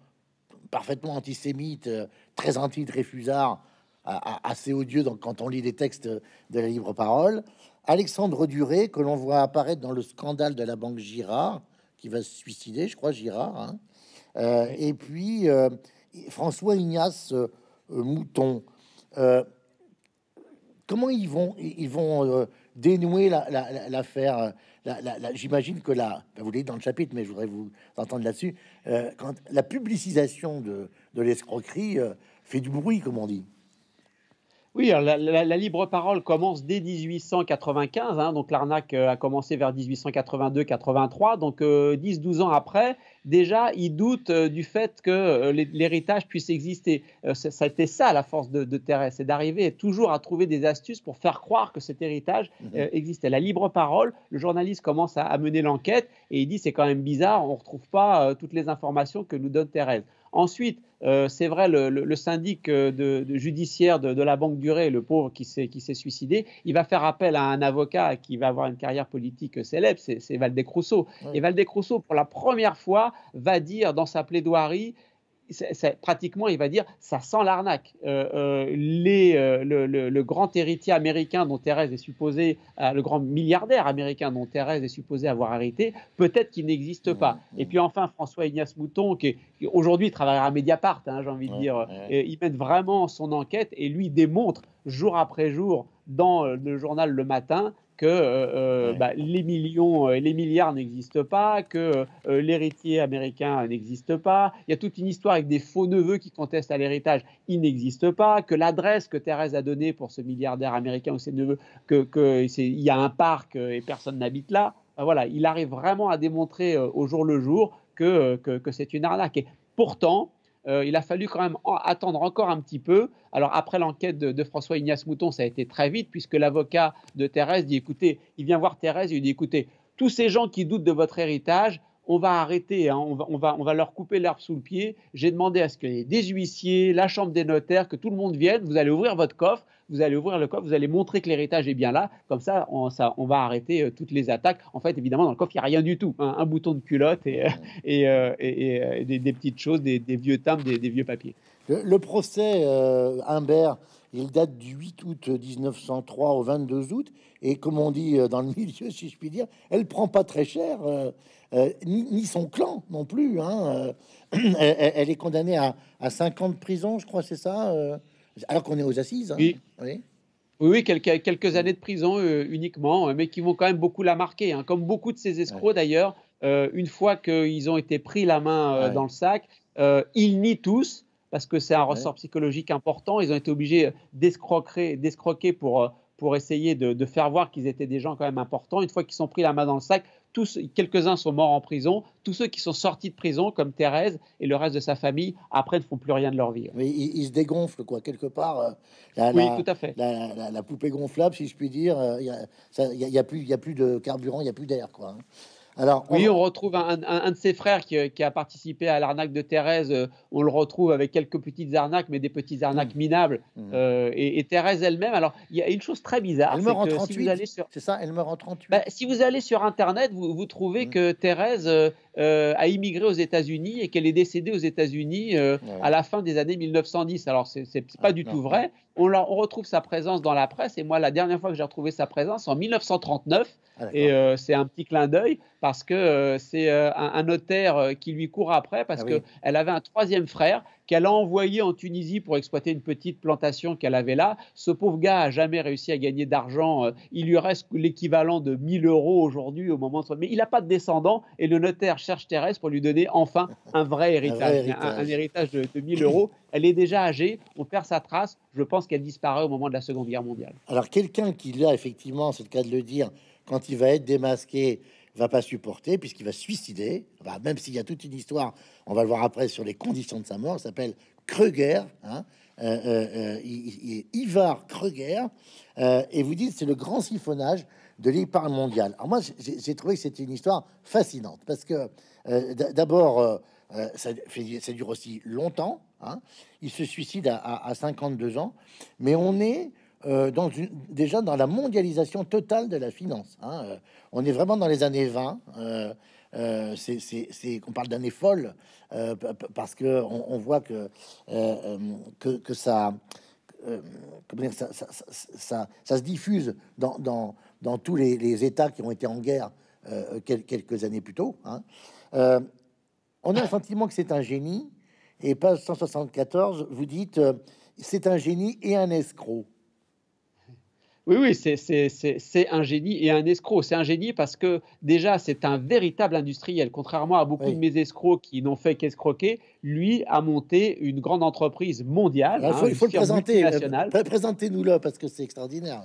parfaitement antisémite, très anti-Dreyfusard, assez odieux quand on lit les textes de la libre parole. Alexandre Duré, que l'on voit apparaître dans le scandale de la banque Girard, qui va se suicider, je crois, Girard. Hein. Euh, et puis euh, François Ignace euh, Mouton. comment ils vont, ils vont dénouer l'affaire la, J'imagine que là, vous l'avez dans le chapitre, mais je voudrais vous entendre là-dessus. quand la publicisation de, de l'escroquerie fait du bruit, comme on dit. Oui, la, libre parole commence dès 1895, hein, donc l'arnaque euh, a commencé vers 1882-83, donc 10-12 euh, ans après, déjà, ils doutent euh, du fait que l'héritage puisse exister. ça a été ça la force de, Thérèse, c'est d'arriver toujours à trouver des astuces pour faire croire que cet héritage mhm. existait. La libre parole, le journaliste commence à, mener l'enquête et il dit c'est quand même bizarre, on ne retrouve pas toutes les informations que nous donne Thérèse. Ensuite, euh, c'est vrai, le, syndic euh, de, judiciaire de, la Banque Durée, le pauvre qui s'est suicidé, il va faire appel à un avocat qui va avoir une carrière politique célèbre, c'est Valdez-Crousseau. Et Valdez-Crousseau, pour la première fois, va dire dans sa plaidoirie pratiquement, il va dire, ça sent l'arnaque. Euh, euh, euh, le, grand héritier américain dont Thérèse est supposé, le grand milliardaire américain dont Thérèse est supposé avoir hérité, peut-être qu'il n'existe pas. Et puis enfin, François Ignace Mouton, qui, aujourd'hui travaille à Mediapart, hein, j'ai envie de dire, il met vraiment son enquête et lui démontre jour après jour dans le journal Le Matin que euh, euh, bah, les millions et euh, les milliards n'existent pas, que l'héritier américain n'existe pas. Il y a toute une histoire avec des faux neveux qui contestent à l'héritage. Il n'existe pas. Que l'adresse que Thérèse a donnée pour ce milliardaire américain ou ses neveux, que, que il y a un parc et personne n'habite là. voilà, il arrive vraiment à démontrer au jour le jour que, que, que c'est une arnaque. Et pourtant, euh, il a fallu quand même attendre encore un petit peu. Alors après l'enquête de, François Ignace Mouton, ça a été très vite puisque l'avocat de Thérèse dit écoutez, il vient voir Thérèse et il dit écoutez, tous ces gens qui doutent de votre héritage, on va arrêter, hein, on, va, on, va, on, va, leur couper l'herbe sous le pied. J'ai demandé à ce que des huissiers, la chambre des notaires, que tout le monde vienne. Vous allez ouvrir votre coffre, vous allez ouvrir le coffre, vous allez montrer que l'héritage est bien là. Comme ça, on, va arrêter euh, toutes les attaques. En fait, évidemment, dans le coffre, il n'y a rien du tout. Hein. un bouton de culotte et, euh, et, des, petites choses, des, vieux timbres, des, vieux papiers. Le, procès euh, Humbert, il date du 8 août 1903 au 22 août. Et comme on dit dans le milieu, si je puis dire, elle prend pas très cher. ni, son clan non plus. Hein, elle, est condamnée à, à 5 ans de prison, je crois, c'est ça alors qu'on est aux assises. Hein. Oui. oui. quelques, quelques, années de prison euh, uniquement, euh, mais qui vont quand même beaucoup la marquer. Hein. Comme beaucoup de ces escrocs d'ailleurs, euh, une fois qu'ils ont été pris la main dans le sac, ils nient tous parce que c'est un ressort psychologique important. Ils ont été obligés d'escroquer, d'escroquer pour, pour essayer de, de faire voir qu'ils étaient des gens quand même importants. Une fois qu'ils sont pris la main dans le sac, tous, quelques-uns sont morts en prison. Tous ceux qui sont sortis de prison, comme Thérèse et le reste de sa famille, après ne font plus rien de leur vie. Mais ils, se dégonflent, quoi, quelque part. Euh, la, oui, tout à fait. La, poupée gonflable, si je puis dire, euh, il n'y a, a, plus, a plus de carburant, il n'y a plus d'air, quoi. Hein oui, on retrouve un, de ses frères qui, a participé à l'arnaque de Thérèse. Euh, on le retrouve avec quelques petites arnaques, mais des petites arnaques mmh. minables. Mmh. Euh, et, Thérèse elle-même. Alors, il y a une chose très bizarre. Elle meurt en 38. sur... C'est ça, elle meurt en 38. Bah, si vous allez sur Internet, vous, trouvez mmh. que Thérèse euh, a immigré aux États-Unis et qu'elle est décédée aux États-Unis à la fin des années 1910. Alors, c'est pas ah, du tout vrai. On, on, retrouve sa présence dans la presse. Et moi, la dernière fois que j'ai retrouvé sa présence, en 1939, ah, et euh, c'est un petit clin d'œil parce que euh, c'est euh, un, notaire qui lui court après parce ah qu'elle avait un troisième frère qu'elle a envoyé en Tunisie pour exploiter une petite plantation qu'elle avait là. Ce pauvre gars a jamais réussi à gagner d'argent. Il lui reste l'équivalent de 1000 euros aujourd'hui au moment de... Mais il n'a pas de descendant et le notaire cherche Thérèse pour lui donner enfin un vrai héritage, un, héritage. de, de 1000 euros. Elle est déjà âgée, on perd sa trace. Je pense qu'elle disparaît au moment de la Seconde Guerre mondiale. Alors quelqu'un qui là, effectivement, c'est le cas de le dire, quand il va être démasqué, va pas supporter puisqu'il va se suicider. même s'il y a toute une histoire, on va le voir après sur les conditions de sa mort. s'appelle Kruger, hein, euh, euh, euh Ivar Kruger, euh, et vous dites c'est le grand siphonnage de l'épargne mondiale. Alors moi j'ai trouvé que c'était une histoire fascinante parce que d'abord ça, ça, dure aussi longtemps. Hein. Il se suicide à, à, 52 ans, mais on est dans déjà dans la mondialisation totale de la finance. Hein. On est vraiment dans les années 20. c'est, on parle d'années folles parce que on, voit que, ça, se diffuse dans, tous les, États qui ont été en guerre quelques années plus tôt. Hein. on a le sentiment que c'est un génie et page 174, vous dites euh, c'est un génie et un escroc. Oui, oui, c'est un génie et un escroc. C'est un génie parce que déjà, c'est un véritable industriel. Contrairement à beaucoup de mes escrocs qui n'ont fait qu'escroquer, lui a monté une grande entreprise mondiale. il faut, hein, il faut le présenter. Présentez-nous là parce que c'est extraordinaire.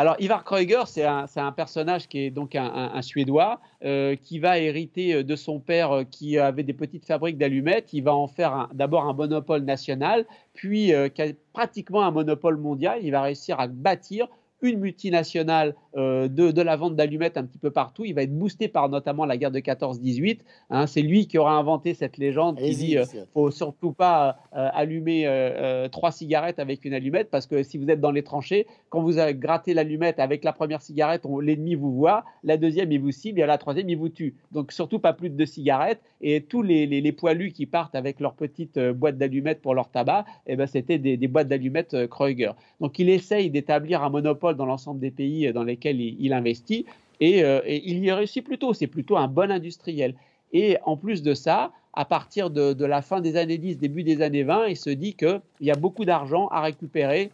Alors, Ivar Kreuger, c'est un, personnage qui est donc un, Suédois euh, qui va hériter euh, de son père euh, qui avait des petites fabriques d'allumettes. Il va en faire d'abord un monopole national, puis pratiquement un monopole mondial. Il va réussir à bâtir une multinationale euh, de, la vente d'allumettes un petit peu partout. Il va être boosté par notamment la guerre de 14-18. Hein. c'est lui qui aura inventé cette légende qui dit ne euh, faut surtout pas euh, allumer trois cigarettes avec une allumette parce que si vous êtes dans les tranchées, quand vous gratté l'allumette avec la première cigarette, l'ennemi vous voit, la deuxième il vous cible et à la troisième il vous tue. Donc surtout pas plus de deux cigarettes et tous les, poilus qui partent avec leur petite boîte d'allumettes pour leur tabac, eh ben, c'était des, des boîtes d'allumettes Kreuger. Donc il essaye d'établir un monopole dans l'ensemble des pays dans lesquels il, investit. Euh, et, il y réussit plutôt. C'est plutôt un bon industriel. Et en plus de ça, à partir de, de, la fin des années 10, début des années 20, il se dit qu'il y a beaucoup d'argent à récupérer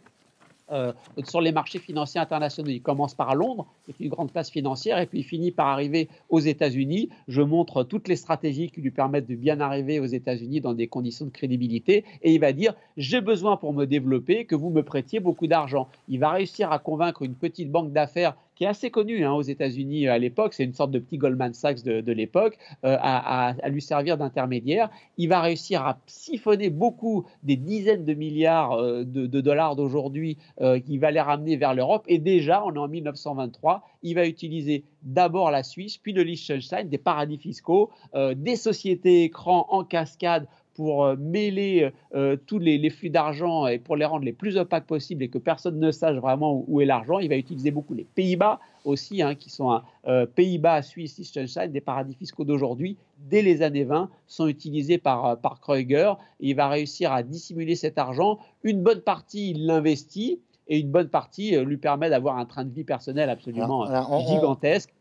euh, sur les marchés financiers internationaux. Il commence par Londres, qui est une grande place financière, et puis il finit par arriver aux États-Unis. Je montre toutes les stratégies qui lui permettent de bien arriver aux États-Unis dans des conditions de crédibilité, et il va dire j'ai besoin pour me développer que vous me prêtiez beaucoup d'argent. Il va réussir à convaincre une petite banque d'affaires qui est assez connu hein, aux États-Unis à l'époque, c'est une sorte de petit Goldman Sachs de, l'époque, euh, à, lui servir d'intermédiaire. Il va réussir à siphonner beaucoup des dizaines de milliards euh, de, dollars d'aujourd'hui euh, qui va les ramener vers l'Europe. Et déjà, on est en 1923, il va utiliser d'abord la Suisse, puis le Liechtenstein, des paradis fiscaux, des sociétés écrans en cascade pour euh, mêler euh, euh, tous les, flux d'argent et pour les rendre les plus opaques possibles et que personne ne sache vraiment où, est l'argent, il va utiliser beaucoup les Pays-Bas aussi, hein, qui sont Pays-Bas, Suisse, Liechtenstein, des paradis fiscaux d'aujourd'hui, dès les années 20, sont utilisés par, par Kreuger. il va réussir à dissimuler cet argent. Une bonne partie, il l'investit et une bonne partie lui permet d'avoir un train de vie personnel absolument gigantesque.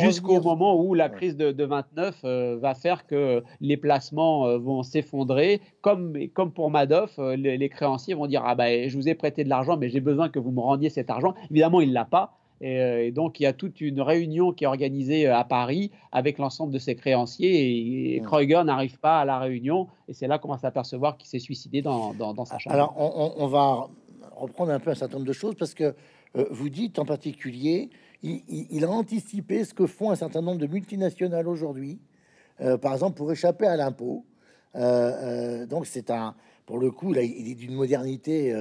Jusqu'au moment où la crise de, 29 euh, va faire que les placements euh, vont s'effondrer. Comme, comme pour Madoff, euh, les, créanciers vont dire Ah ben, je vous ai prêté de l'argent, mais j'ai besoin que vous me rendiez cet argent. Évidemment, il ne l'a pas. Et, donc, il y a toute une réunion qui est organisée à Paris avec l'ensemble de ses créanciers. Et, Kreuger n'arrive pas à la réunion. Et c'est là qu'on va s'apercevoir qu'il s'est suicidé dans, dans, sa chambre. Alors, on, on, va reprendre un peu un certain nombre de choses parce que vous dites en particulier il, a anticipé ce que font un certain nombre de multinationales aujourd'hui, euh, par exemple pour échapper à l'impôt. Euh, euh, donc c'est un, pour le coup, là, il est d'une modernité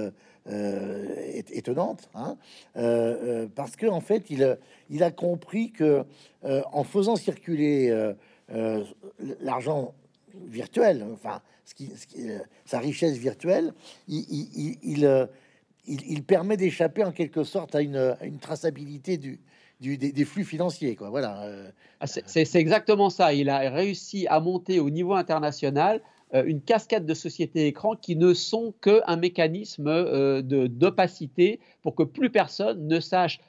étonnante, hein, parce que en fait, il, il a compris que en faisant circuler l'argent virtuel, enfin, ce qui, sa richesse virtuelle, il, il permet d'échapper en quelque sorte à une, traçabilité du, des, flux financiers. Voilà. Euh. Ah, c'est exactement ça. Il a réussi à monter au niveau international euh, une cascade de sociétés écrans qui ne sont qu'un mécanisme euh, d'opacité pour que plus personne ne sache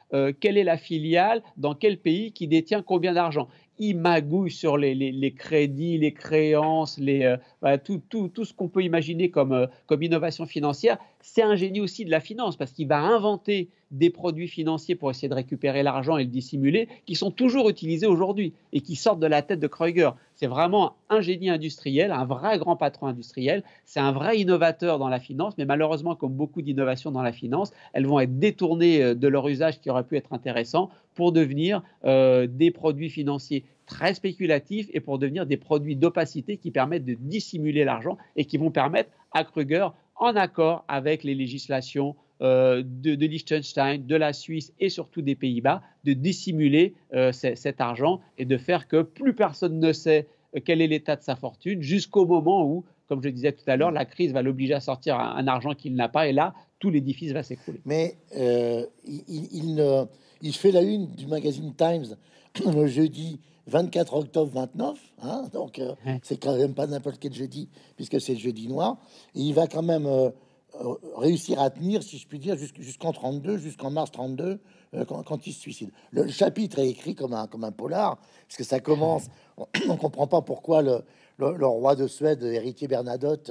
quelle est la filiale, dans quel pays, qui détient combien d'argent il magouille sur les, crédits, les créances, euh, tout, ce qu'on peut imaginer comme innovation financière. C'est un génie aussi de la finance parce qu'il va inventer des produits financiers pour essayer de récupérer l'argent et le dissimuler qui sont toujours utilisés aujourd'hui et qui sortent de la tête de Kreuger. C'est vraiment un génie industriel, un vrai grand patron industriel. C'est un vrai innovateur dans la finance, mais malheureusement, comme beaucoup d'innovations dans la finance, elles vont être détournées euh, de leur usage qui aurait pu être intéressant pour devenir euh, des produits financiers très spéculatifs et pour devenir des produits d'opacité qui permettent de dissimuler l'argent et qui vont permettre à Kruger, en accord avec les législations euh, de, Liechtenstein, de la Suisse et surtout des Pays-Bas, de dissimuler euh, cet argent et de faire que plus personne ne sait quel est l'état de sa fortune jusqu'au moment où, comme je disais tout à l'heure, la crise va l'obliger à sortir un, argent qu'il n'a pas. Et là, tout l'édifice va s'écrouler. Mais euh, il, fait la une du magazine Times le jeudi 24 octobre 29, hein, donc euh, c'est quand même pas n'importe quel jeudi, puisque c'est le jeudi noir. Et il va quand même euh, réussir à tenir, si je puis dire, jusqu'en 32, jusqu'en mars 32, quand, il se suicide. Le, chapitre est écrit comme un, comme un polar, parce que ça commence, on, comprend pas pourquoi le, le, roi de Suède, héritier Bernadotte,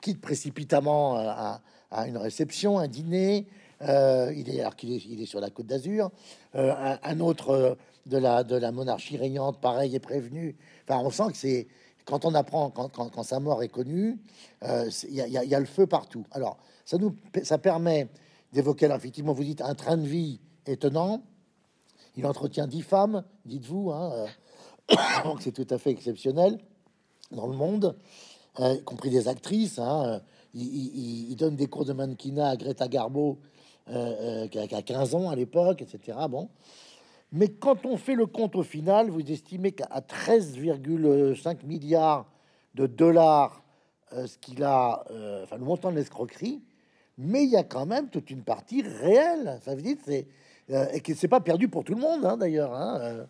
quitte précipitamment à à une réception, un dîner. Euh, il est alors qu'il est, il est sur la côte d'Azur. Euh, un, autre euh, de la de la monarchie régnante, pareil, est prévenu. Enfin, on sent que c'est quand on apprend quand, quand, sa mort est connue, il y, a le feu partout. Alors, ça nous ça permet d'évoquer. effectivement, vous dites un train de vie étonnant. Il entretient dix femmes, dites-vous. Hein, donc c'est tout à fait exceptionnel dans le monde, y compris des actrices. Hein, il, donne des cours de mannequinat à Greta Garbo, euh, euh, qui, a, 15 ans à l'époque, etc. Bon. Mais quand on fait le compte au final, vous estimez qu'à 13,5 milliards de dollars, euh, ce qu'il a, enfin le montant de l'escroquerie, mais il y a quand même toute une partie réelle. Ça veut dire c'est et que c'est pas perdu pour tout le monde, hein, d'ailleurs. Hein,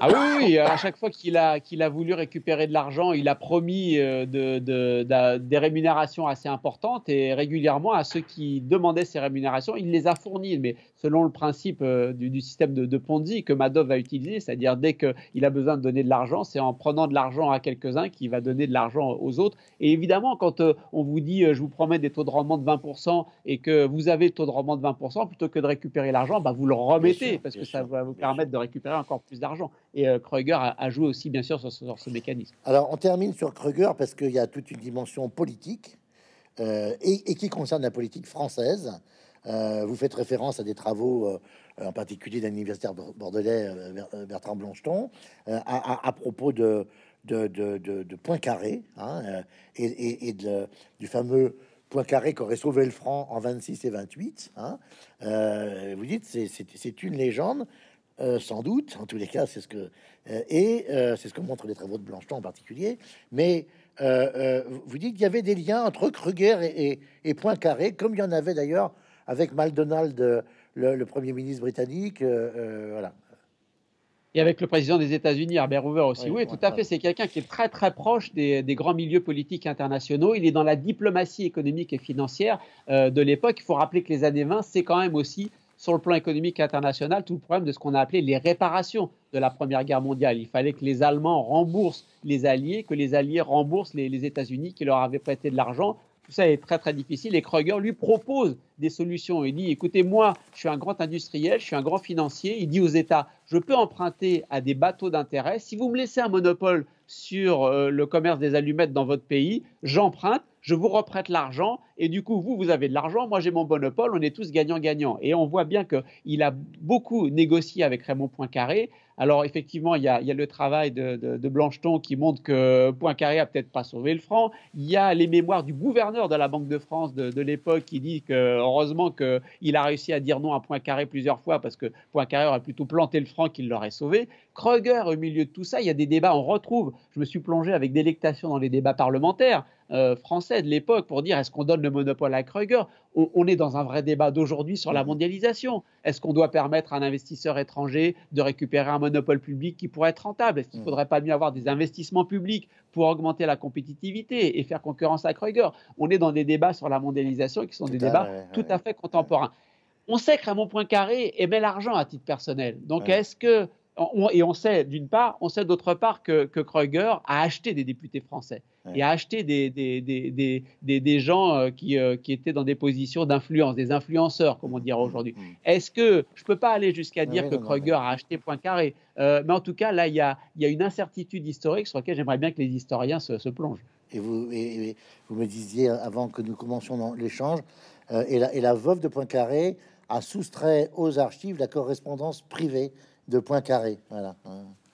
ah oui, à chaque fois qu'il a, qu'il a voulu récupérer de l'argent, il a promis euh, de, des rémunérations assez importantes et régulièrement à ceux qui demandaient ces rémunérations, il les a fournies. Mais selon le principe euh, du, système de, Ponzi que Madoff va utiliser, c'est-à-dire dès qu'il a besoin de donner de l'argent, c'est en prenant de l'argent à quelques-uns qu'il va donner de l'argent aux autres. Et évidemment, quand euh, on vous dit je vous promets des taux de rendement de 20% et que vous avez le taux de rendement de 20%, plutôt que de récupérer l'argent, bah, vous le remettez parce que ça va vous permettre de récupérer encore plus d'argent. Et euh, Kruger a, joué aussi, bien sûr, sur, ce mécanisme. Alors, on termine sur Kruger parce qu'il y a toute une dimension politique euh, et, qui concerne la politique française. Euh, vous faites référence à des travaux, en particulier d'un universitaire bordelais, Bertrand Blancheton, à, propos de, de, de, de, Poincaré hein, et, du fameux Poincaré qui aurait sauvé le franc en 26 et 28. Hein. vous dites c'est une légende. Euh, sans doute, en tous les cas, c'est ce que euh, et euh, c'est ce que montrent les travaux de Blancheton en particulier. Mais vous dites qu'il y avait des liens entre Kruger et, et, Poincaré, comme il y en avait d'ailleurs avec Maldonald, le, premier ministre britannique. voilà. Et avec le président des États-Unis, Herbert Hoover aussi. Oui, tout à fait. C'est quelqu'un qui est très très proche des, des, grands milieux politiques internationaux. Il est dans la diplomatie économique et financière de l'époque. Il faut rappeler que les années 20, c'est quand même aussi sur le plan économique international tout le problème de ce qu'on a appelé les réparations de la Première Guerre mondiale. Il fallait que les Allemands remboursent les Alliés, que les Alliés remboursent les, États-Unis qui leur avaient prêté de l'argent. Tout ça est très très difficile et Kruger lui propose des solutions. Il dit écoutez, moi, je suis un grand industriel, je suis un grand financier. Il dit aux États je peux emprunter à des bateaux d'intérêt. Si vous me laissez un monopole sur euh, le commerce des allumettes dans votre pays, j'emprunte je vous reprête l'argent et du coup, vous, vous avez de l'argent, moi j'ai mon monopole, on est tous gagnant-gagnant. Et on voit bien qu'il a beaucoup négocié avec Raymond Poincaré. Alors effectivement, il y a, le travail de, de, Blancheton qui montre que Poincaré a peut-être pas sauvé le franc. Il y a les mémoires du gouverneur de la Banque de France de, l'époque qui dit que heureusement qu'il a réussi à dire non à Poincaré plusieurs fois parce que Poincaré aurait plutôt planté le franc qu'il l'aurait sauvé. Kruger, au milieu de tout ça, il y a des débats, on retrouve, je me suis plongé avec délectation dans les débats parlementaires euh, français de l'époque pour dire est-ce qu'on donne le monopole à Kruger. On, est dans un vrai débat d'aujourd'hui sur la mondialisation. Est-ce qu'on doit permettre à un investisseur étranger de récupérer un monopole public qui pourrait être rentable? Est-ce qu'il ne faudrait pas mieux avoir des investissements publics pour augmenter la compétitivité et faire concurrence à Kruger? On est dans des débats sur la mondialisation qui sont des débats tout à fait contemporains. On sait que Raymond Poincaré aimait l'argent à titre personnel. Donc, est-ce que et on sait, d'une part, on sait d'autre part que, que, Kruger a acheté des députés français et a acheté des, des, des, des gens euh, qui, euh, qui, étaient dans des positions d'influence, des influenceurs, comme on dirait aujourd'hui. Mmh. Est-ce que je ne peux pas aller jusqu'à dire que Kruger a acheté Poincaré euh, Mais en tout cas, là, il y a, y a, une incertitude historique sur laquelle j'aimerais bien que les historiens se, se plongent. Et vous, et, vous me disiez avant que nous commencions l'échange, et, la, et la veuve de Poincaré a soustrait aux archives la correspondance privée de Poincaré. Voilà.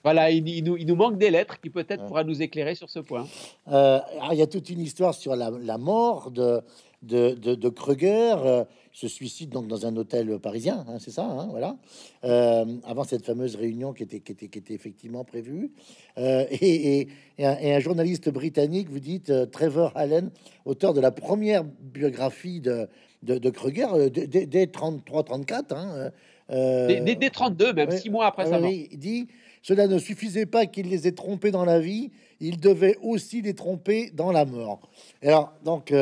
Voilà, il, nous, il, nous, manque des lettres qui peut-être pourra nous éclairer sur ce point. Euh, il y a toute une histoire sur la, mort de, de, de, Kruger. Euh, se suicide donc dans un hôtel parisien, hein, c'est ça, hein, voilà. Euh, avant cette fameuse réunion qui était, qui était, qui était effectivement prévue. Et, et, un, journaliste britannique, vous dites Trevor Allen, auteur de la première biographie de, de, Kruger dès 33-34. Hein, dès, 32, même six mois après sa mort. Il dit cela ne suffisait pas qu'il les ait trompés dans la vie, il devait aussi les tromper dans la mort. alors, donc,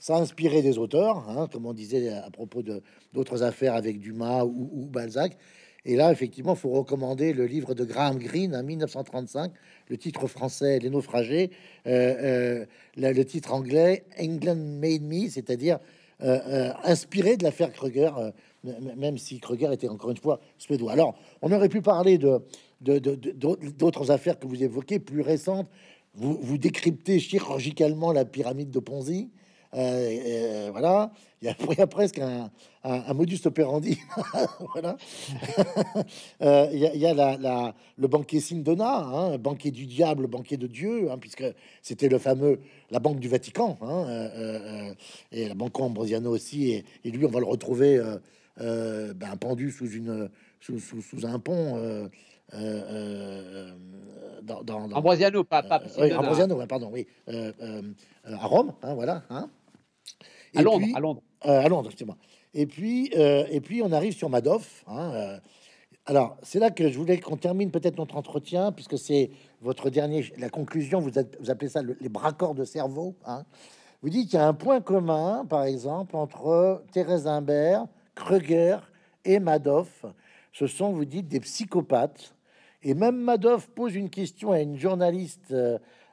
ça a inspiré des auteurs, hein, comme on disait à propos de d'autres affaires avec Dumas ou, Balzac. Et là, effectivement, il faut recommander le livre de Graham Greene en 1935, le titre français Les naufragés, euh, euh, le, titre anglais England Made Me, c'est-à-dire euh, inspiré de l'affaire Kruger, même si Kruger était encore une fois suédois. Alors, on aurait pu parler de d'autres affaires que vous évoquez, plus récentes. Vous, décryptez chirurgicalement la pyramide de Ponzi. Euh, voilà, il y, a, presque un, modus operandi. voilà, euh, il y a, la, le banquier Sindona, hein, banquier du diable, banquier de Dieu, hein, puisque c'était le fameux la banque du Vatican, hein, euh, et la banque Ambrosiano aussi, et, lui, on va le retrouver ben, pendu sous une sous, un pont. dans, dans, Ambrosiano, pas, pas oui, Ambrosiano, pardon, oui, à Rome, voilà. Hein, à Londres, à Londres. Euh, à Londres, Et puis, euh, et puis, on arrive sur Madoff. Hein, euh. alors, c'est là que je voulais qu'on termine peut-être notre entretien, puisque c'est votre dernier, la conclusion. Vous, vous appelez ça les braqueurs de cerveau. Hein. Vous dites qu'il y a un point commun, par exemple, entre Thérèse Imbert, Kruger et Madoff. Ce sont, vous dites, des psychopathes. Et même Madoff pose une question à une journaliste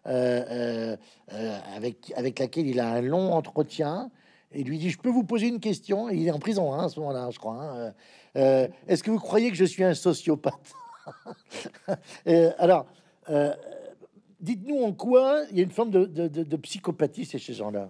avec, avec laquelle il a un long entretien et lui dit Je peux vous poser une question? Il est en prison hein, à ce moment-là, je crois. Hein. Euh, euh, est-ce que vous croyez que je suis un sociopathe? Alors, euh, dites-nous en quoi il y a une forme de, de psychopathie chez ces gens-là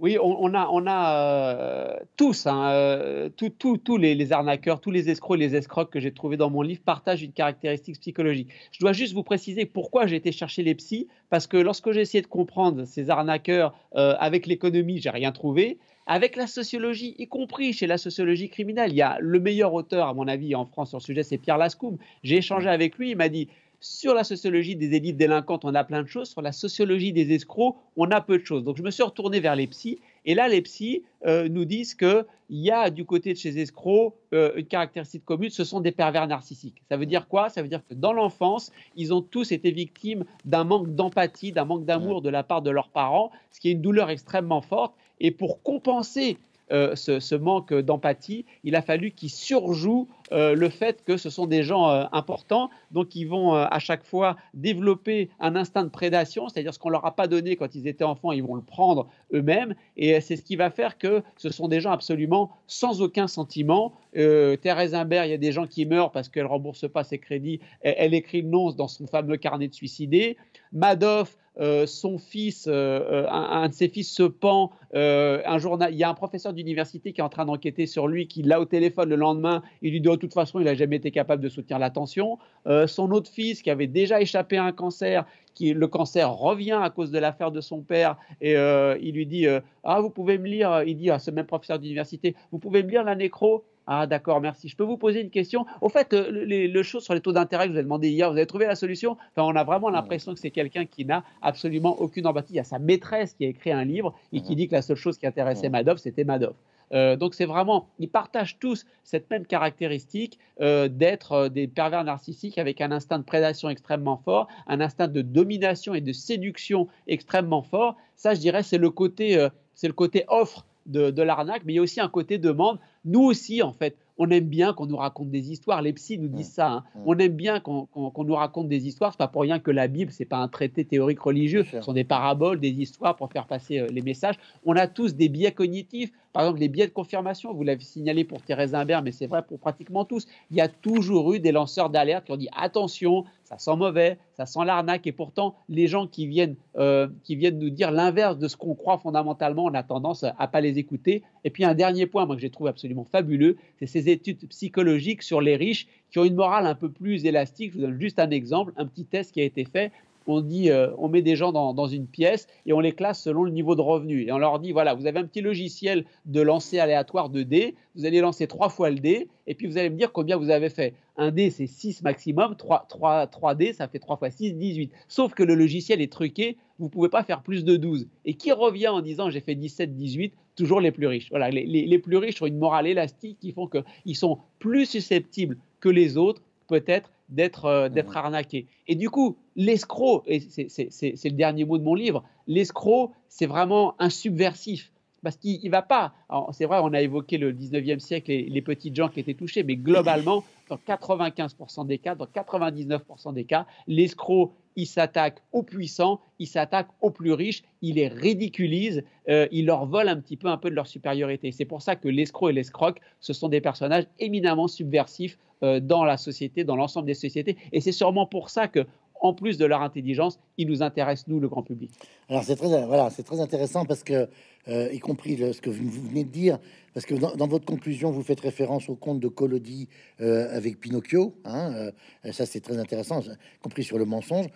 oui, on, a, on a euh, tous, hein, euh, tous les, arnaqueurs, tous les escrocs, les escrocs que j'ai trouvés dans mon livre partagent une caractéristique psychologique. Je dois juste vous préciser pourquoi j'ai été chercher les psys, parce que lorsque j'ai essayé de comprendre ces arnaqueurs euh, avec l'économie, j'ai rien trouvé. Avec la sociologie, y compris chez la sociologie criminelle, il y a le meilleur auteur, à mon avis, en France sur ce sujet, c'est Pierre Lascoum. J'ai échangé avec lui, il m'a dit sur la sociologie des élites délinquantes, on a plein de choses. Sur la sociologie des escrocs, on a peu de choses. Donc je me suis retourné vers les psys. Et là, les psys euh, nous disent qu'il y a du côté de chez escrocs euh, une caractéristique commune, ce sont des pervers narcissiques. Ça veut dire quoi? Ça veut dire que dans l'enfance, ils ont tous été victimes d'un manque d'empathie, d'un manque d'amour de la part de leurs parents, ce qui est une douleur extrêmement forte. Et pour compenser euh, ce, manque d'empathie, il a fallu qu'ils surjouent euh, le fait que ce sont des gens euh, importants, donc ils vont à chaque fois développer un instinct de prédation, c'est-à-dire ce qu'on leur a pas donné quand ils étaient enfants, ils vont le prendre eux-mêmes, et c'est ce qui va faire que ce sont des gens absolument sans aucun sentiment. Thérèse Imbert, il y a des gens qui meurent parce qu'elle rembourse pas ses crédits, elle, écrit le nom dans son fameux carnet de suicidés. Madoff, euh, son fils, euh, euh, un, de ses fils se pend. un journal, il y a un professeur d'université qui est en train d'enquêter sur lui, qui l'a au téléphone le lendemain. Il lui oh, de toute façon, il n'a jamais été capable de soutenir l'attention. son autre fils, qui avait déjà échappé à un cancer, qui le cancer revient à cause de l'affaire de son père, et il lui dit ah vous pouvez me lire. Il dit à ce même professeur d'université vous pouvez me lire la nécro? Ah d'accord, merci. Je peux vous poser une question Au fait, le, le chose sur les taux d'intérêt que vous avez demandé hier, vous avez trouvé la solution? Enfin, On a vraiment l'impression que c'est quelqu'un qui n'a absolument aucune empathie. Il y a sa maîtresse qui a écrit un livre et qui dit que la seule chose qui intéressait Madoff, c'était Madoff. Euh, donc c'est vraiment, ils partagent tous cette même caractéristique euh, d'être euh, des pervers narcissiques avec un instinct de prédation extrêmement fort, un instinct de domination et de séduction extrêmement fort. Ça, je dirais, c'est le côté, c'est le côté offre de, de l'arnaque, mais il y a aussi un côté demande. Nous aussi, en fait, on aime bien qu'on nous raconte des histoires. Les psys nous disent ça. Hein. On aime bien qu'on nous raconte des histoires. C'est pas pour rien que la Bible, c'est pas un traité théorique religieux. Ce sont des paraboles, des histoires pour faire passer euh, les messages. On a tous des biais cognitifs. Par exemple, les biais de confirmation, vous l'avez signalé pour Thérèse Imbert, mais c'est vrai pour pratiquement tous. Il y a toujours eu des lanceurs d'alerte qui ont dit attention, ça sent mauvais, ça sent l'arnaque. Et pourtant, les gens qui viennent, euh, qui viennent nous dire l'inverse de ce qu'on croit fondamentalement, on a tendance à pas les écouter. Et puis un dernier point, moi que j'ai trouvé absolument fabuleux, c'est ces études psychologiques sur les riches qui ont une morale un peu plus élastique. Je vous donne juste un exemple, un petit test qui a été fait on dit, euh, on met des gens dans, une pièce et on les classe selon le niveau de revenu. Et on leur dit, voilà, vous avez un petit logiciel de lancer aléatoire de dés, vous allez lancer trois fois le dé, et puis vous allez me dire combien vous avez fait. Un dé, c'est 6 maximum, 3, 3, 3 dés, ça fait 3 fois 6, 18. Sauf que le logiciel est truqué, vous ne pouvez pas faire plus de 12. Et qui revient en disant, j'ai fait 17, 18 Toujours les plus riches. Voilà, les, les plus riches ont une morale élastique qui font qu'ils sont plus susceptibles que les autres, peut-être, d'être euh, d'être arnaqué. Et du coup, l'escroc, et c'est le dernier mot de mon livre, l'escroc, c'est vraiment un subversif. Parce qu'il ne va pas. C'est vrai, on a évoqué le 19e siècle et les petites gens qui étaient touchés, mais globalement, dans 95% des cas, dans 99% des cas, l'escroc, il s'attaque aux puissants, il s'attaque aux plus riches, il les ridiculise, euh, il leur vole un petit peu un peu de leur supériorité. C'est pour ça que l'escroc et l'escroc, ce sont des personnages éminemment subversifs euh, dans la société, dans l'ensemble des sociétés. Et c'est sûrement pour ça que, en plus de leur intelligence, ils nous intéressent, nous, le grand public. Alors c'est très, voilà, très intéressant parce que, euh, y compris ce que vous venez de dire, parce que dans, votre conclusion, vous faites référence au conte de Collodi euh, avec Pinocchio. Hein, ça, c'est très intéressant, y compris sur le mensonge.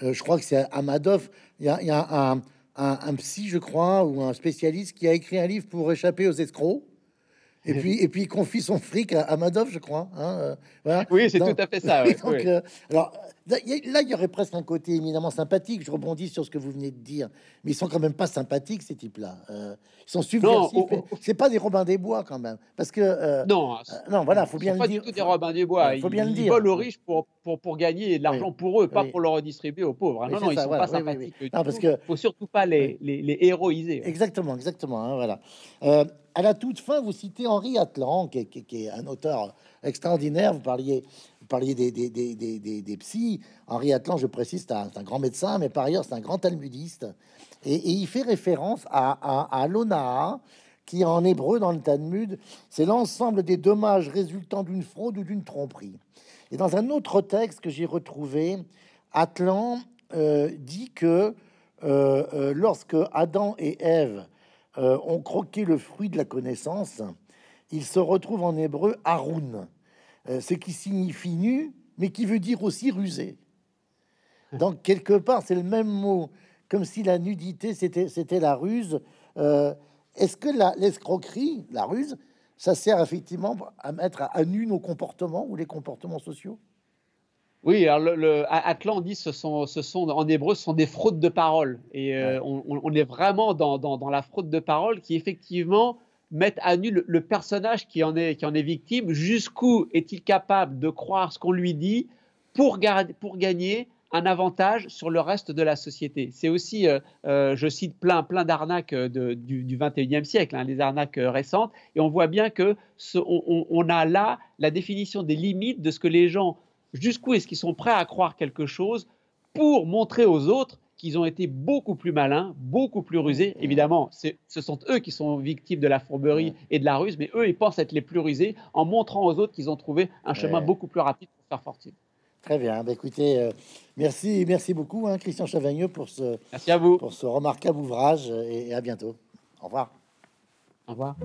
je crois que c'est Amadov. Il y a, y a un, un, un, psy, je crois, ou un spécialiste qui a écrit un livre pour échapper aux escrocs. Et puis, et puis il confie son fric à, Madoff, je crois. Hein, euh, voilà. Oui, c'est tout à fait ça. donc, euh, alors, Là, il y aurait presque un côté éminemment sympathique. Je rebondis sur ce que vous venez de dire, mais ils sont quand même pas sympathiques ces types-là. Euh, ils sont subversifs. C'est pas des Robins des Bois quand même, parce que euh, non, euh, non, voilà, faut bien le pas dire. Du tout des Robins des Bois. Il faut bien ils, le dire. volent aux riches pour, pour, pour gagner de l'argent pour eux, pas pour le redistribuer aux pauvres. Non, non, ils sont pas sympathiques. Non, parce que faut surtout pas les, les, les héroïser. Exactement, exactement. Hein, voilà. À la toute fin, vous citez Henri Atlan, qui, est un auteur extraordinaire. Vous parliez des, des, psys. Henri Atlan, je précise, c'est un, grand médecin, mais par ailleurs, c'est un grand talmudiste. Et, il fait référence à, à, qui en hébreu dans le Talmud, c'est l'ensemble des dommages résultant d'une fraude ou d'une tromperie. Et dans un autre texte que j'ai retrouvé, Atlan euh, dit que euh, euh, lorsque Adam et Ève ont croqué le fruit de la connaissance, ils se retrouvent en hébreu Haroun, euh, ce qui signifie nu, mais qui veut dire aussi rusé. Donc, quelque part, c'est le même mot, comme si la nudité, c'était la ruse. Euh, est-ce que l'escroquerie, la, ruse, ça sert effectivement à mettre à, nu nos comportements ou les comportements sociaux? Oui, alors le, Atlan dit ce sont, ce sont en hébreu, ce sont des fraudes de parole. Et euh, on, est vraiment dans, dans, la fraude de parole qui effectivement mettre à nu le, personnage qui en est, qui en est victime. Jusqu'où est-il capable de croire ce qu'on lui dit pour, pour gagner un avantage sur le reste de la société? C'est aussi, euh, euh, je cite plein, plein d'arnaques du, du 21e siècle, hein, les arnaques récentes, et on voit bien que on, a là la définition des limites de ce que les gens, jusqu'où est-ce qu'ils sont prêts à croire quelque chose pour montrer aux autres qu'ils ont été beaucoup plus malins, beaucoup plus rusés? Évidemment, ce sont eux qui sont victimes de la fourberie et de la ruse, mais eux, ils pensent être les plus rusés en montrant aux autres qu'ils ont trouvé un chemin beaucoup plus rapide pour faire fortune. Très bien. Bah, écoutez, euh, merci, merci beaucoup, hein, Christian Chavagneux, pour ce, merci à vous. pour ce remarquable ouvrage et à bientôt. Au revoir. Au revoir.